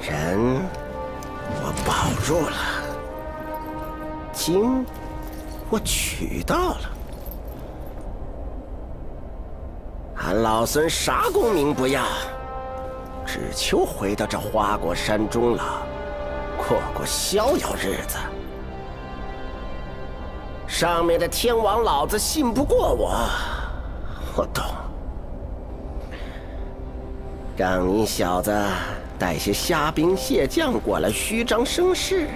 人我保住了。金，我取到了。俺老孙啥功名不要，只求回到这花果山中了，过过逍遥日子。上面的天王老子信不过我，我懂。让你小子带些虾兵蟹将过来虚张声势，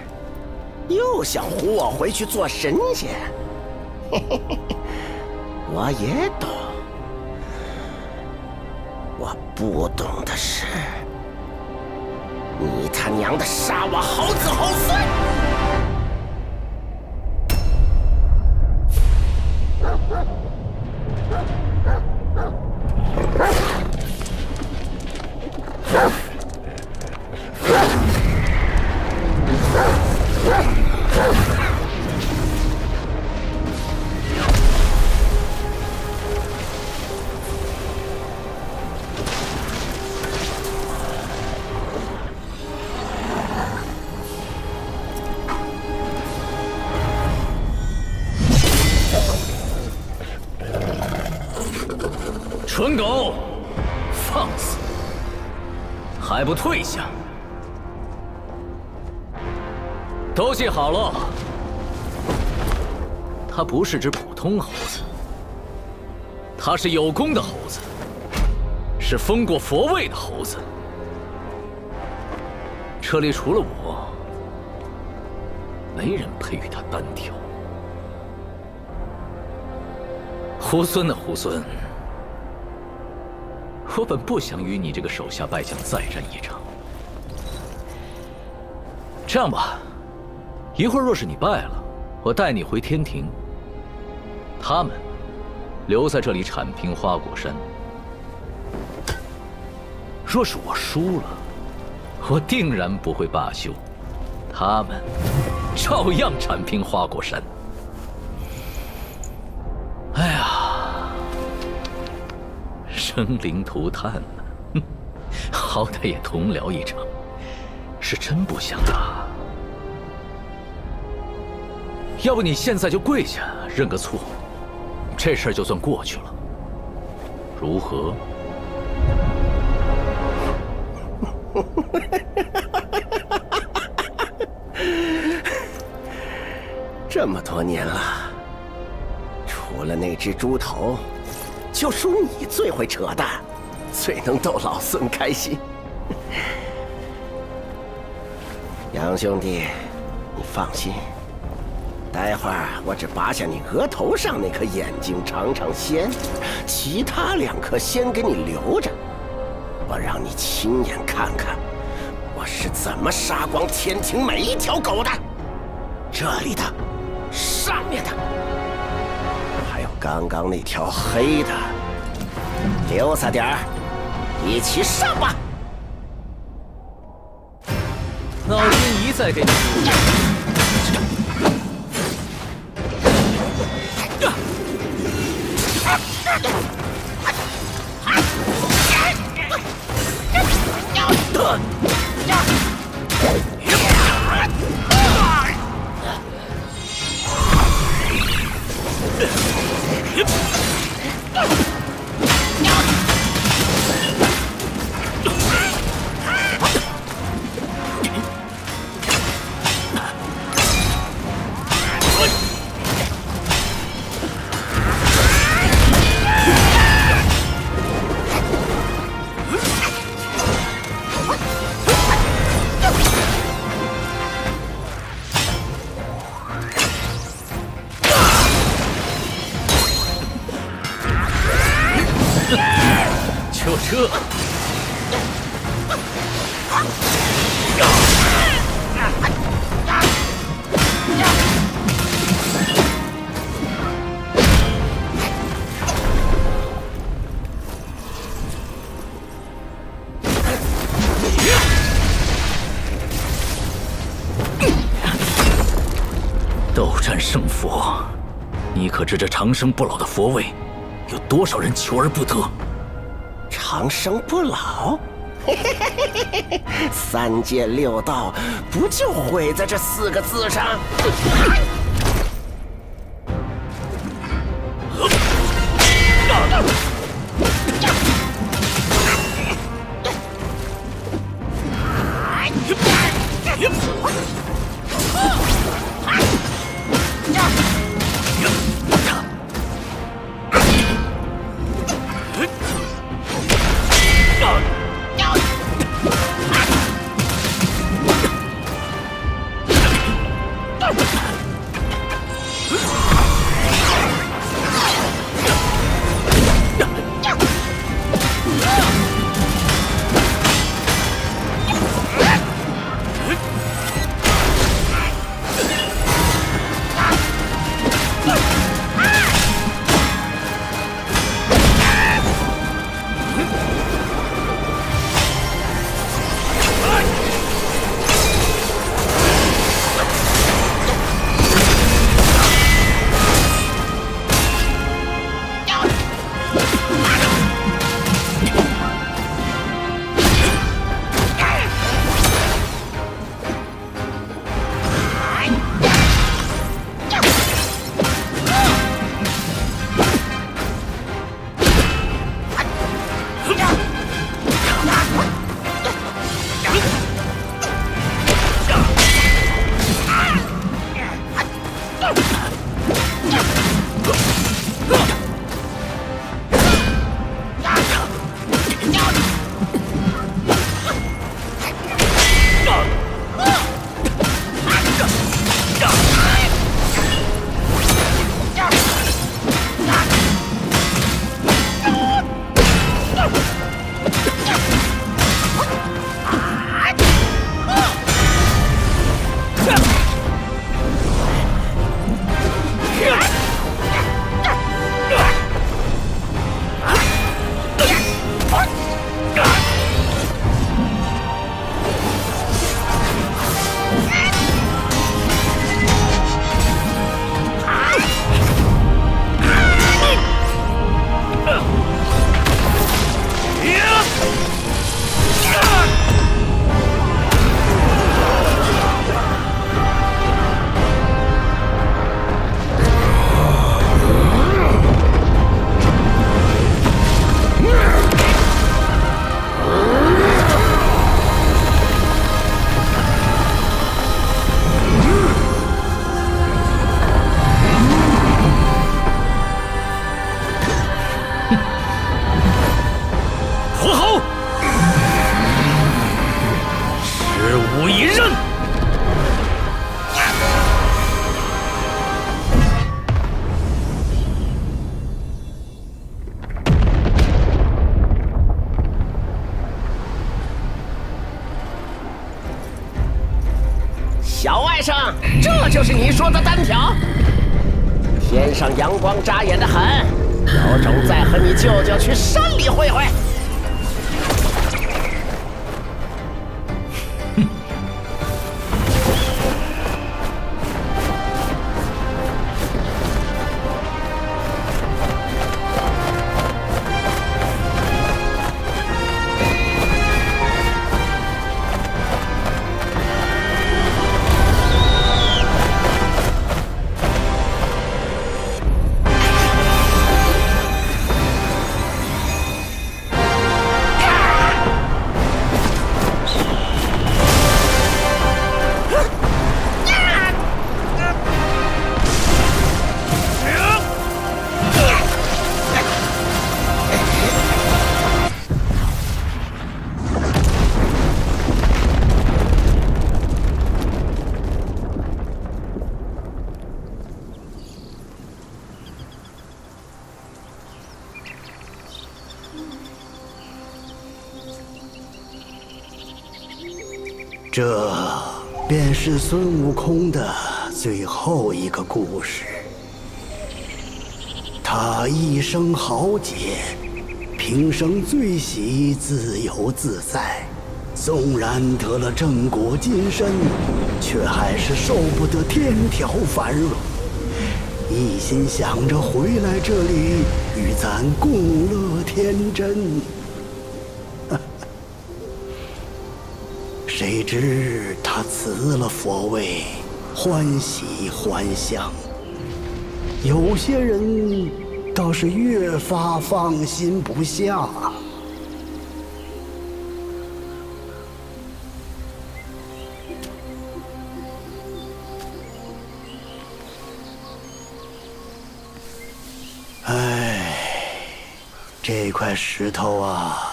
又想唬我回去做神仙。我也懂，我不懂的是，你他娘的杀我好子好孙！蠢狗，放肆！还不退下！都记好了，他不是只普通猴子，他是有功的猴子，是封过佛位的猴子。这里除了我，没人配与他单挑。猢狲呢，猢狲。我本不想与你这个手下败将再战一场。这样吧，一会儿若是你败了，我带你回天庭。他们留在这里铲平花果山。若是我输了，我定然不会罢休，他们照样铲平花果山。生灵涂炭呢，好歹也同僚一场，是真不想啊。要不你现在就跪下认个错，这事儿就算过去了，如何？这么多年了，除了那只猪头。就属你最会扯淡，最能逗老孙开心。杨兄弟，你放心，待会儿我只拔下你额头上那颗眼睛尝尝鲜，其他两颗先给你留着，我让你亲眼看看我是怎么杀光天庭每一条狗的。这里的，上面的。刚刚那条黑的，留下点儿，一起上吧！老君一再给你圣佛，你可知这长生不老的佛位，有多少人求而不得？长生不老，三界六道不就毁在这四个字上？阳光扎眼的很，有种再和你舅舅去山里会会。这便是孙悟空的最后一个故事。他一生豪杰，平生最喜自由自在。纵然得了正果金身，却还是受不得天条繁荣，一心想着回来这里与咱共乐天真。谁知他辞了佛位，欢喜还乡。有些人倒是越发放心不下。唉，这块石头啊，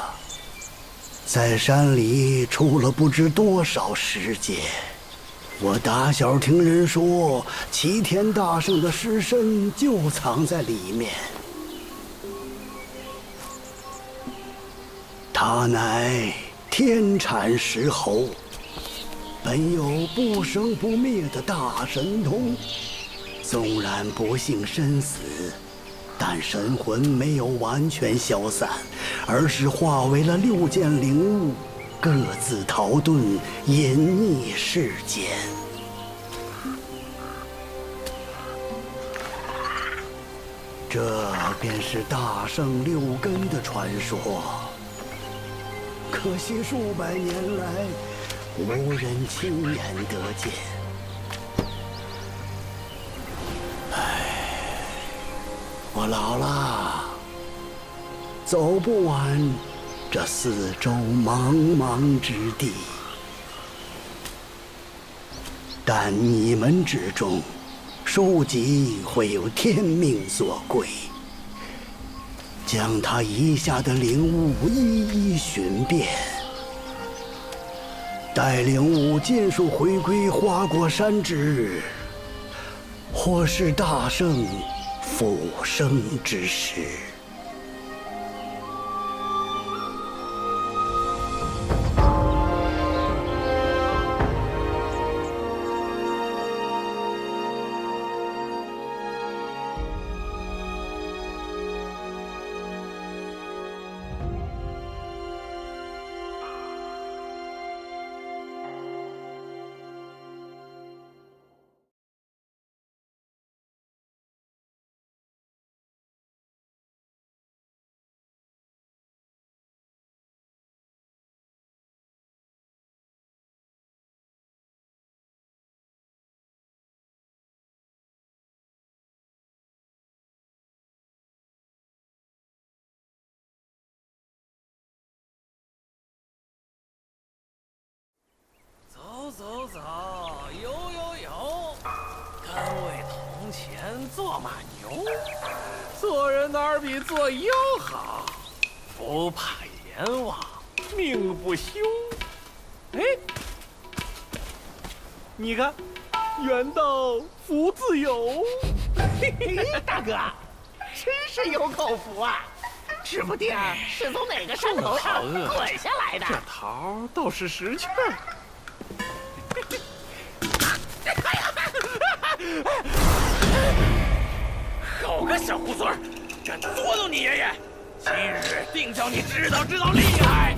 在山里出了不知多少时间。我打小听人说，齐天大圣的尸身就藏在里面。他乃天产石猴，本有不生不灭的大神通，纵然不幸身死。但神魂没有完全消散，而是化为了六件灵物，各自逃遁，隐匿世间。这便是大圣六根的传说。可惜数百年来，无人亲眼得见。唉我老了，走不完这四周茫茫之地。但你们之中，书籍会有天命所归，将他遗下的灵物一一寻遍，待灵物尽数回归花果山之日，或是大圣。复生之时。比做妖好？不怕阎王，命不休。哎，你看，缘到福自有。嘿嘿，大哥，真是有口福啊！指不定是从哪个山头上滚下来的。这桃倒是识趣。好个小猢狲，敢捉弄你爷爷！今日定叫你知道知道厉害！